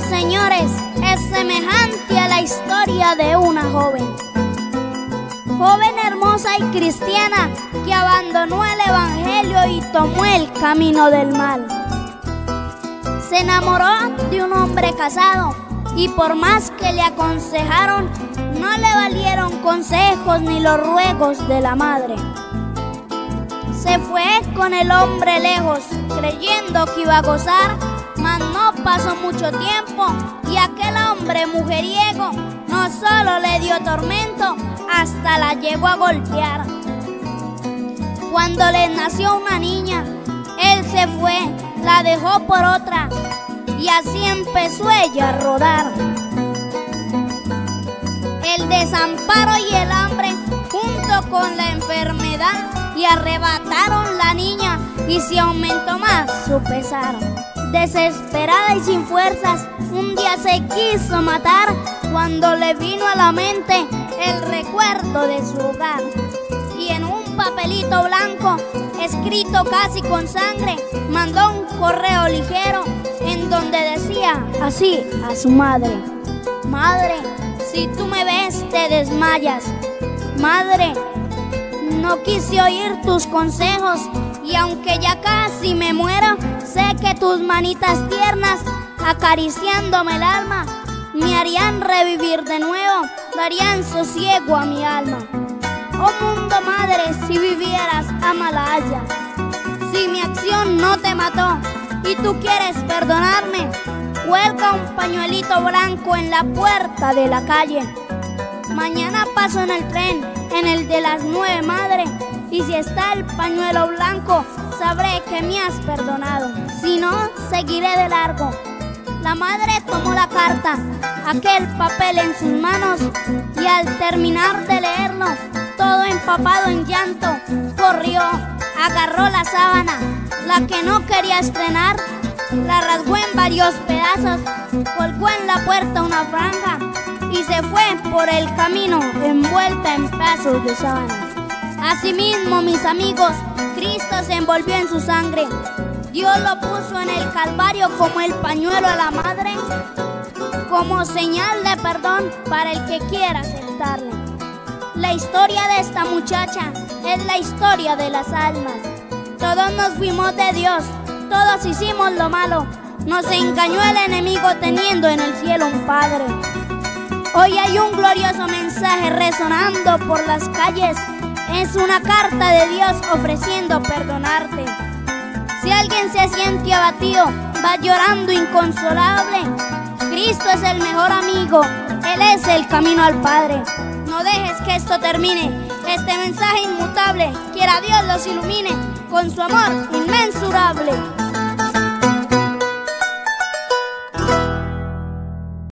señores, es semejante a la historia de una joven. Joven hermosa y cristiana que abandonó el Evangelio y tomó el camino del mal. Se enamoró de un hombre casado y por más que le aconsejaron, no le valieron consejos ni los ruegos de la madre. Se fue con el hombre lejos, creyendo que iba a gozar mas no pasó mucho tiempo y aquel hombre mujeriego no solo le dio tormento, hasta la llegó a golpear. Cuando le nació una niña, él se fue, la dejó por otra y así empezó ella a rodar. El desamparo y el hambre junto con la enfermedad y arrebataron la niña y se aumentó más su pesar. Desesperada y sin fuerzas, un día se quiso matar cuando le vino a la mente el recuerdo de su hogar. Y en un papelito blanco, escrito casi con sangre, mandó un correo ligero en donde decía así a su madre, Madre, si tú me ves te desmayas. Madre, no quise oír tus consejos y aunque ya casi me muero, sé tus manitas tiernas acariciándome el alma me harían revivir de nuevo, darían sosiego a mi alma. Oh mundo madre, si vivieras a Malaya, si mi acción no te mató y tú quieres perdonarme, cuelga un pañuelito blanco en la puerta de la calle. Mañana paso en el tren, en el de las nueve madre, y si está el pañuelo blanco, sabré que me has perdonado. Si no, seguiré de largo. La madre tomó la carta, aquel papel en sus manos, y al terminar de leerlo, todo empapado en llanto, corrió, agarró la sábana, la que no quería estrenar, la rasgó en varios pedazos, colgó en la puerta una franja y se fue por el camino envuelta en pedazos de sábana. Asimismo, mis amigos, Cristo se envolvió en su sangre. Dios lo puso en el Calvario como el pañuelo a la madre, como señal de perdón para el que quiera aceptarle. La historia de esta muchacha es la historia de las almas. Todos nos fuimos de Dios, todos hicimos lo malo. Nos engañó el enemigo teniendo en el cielo un Padre. Hoy hay un glorioso mensaje resonando por las calles. Es una carta de Dios ofreciendo perdonarte. Si alguien se siente abatido, va llorando inconsolable, Cristo es el mejor amigo, Él es el camino al Padre. No dejes que esto termine, este mensaje inmutable, quiera Dios los ilumine con su amor inmensurable.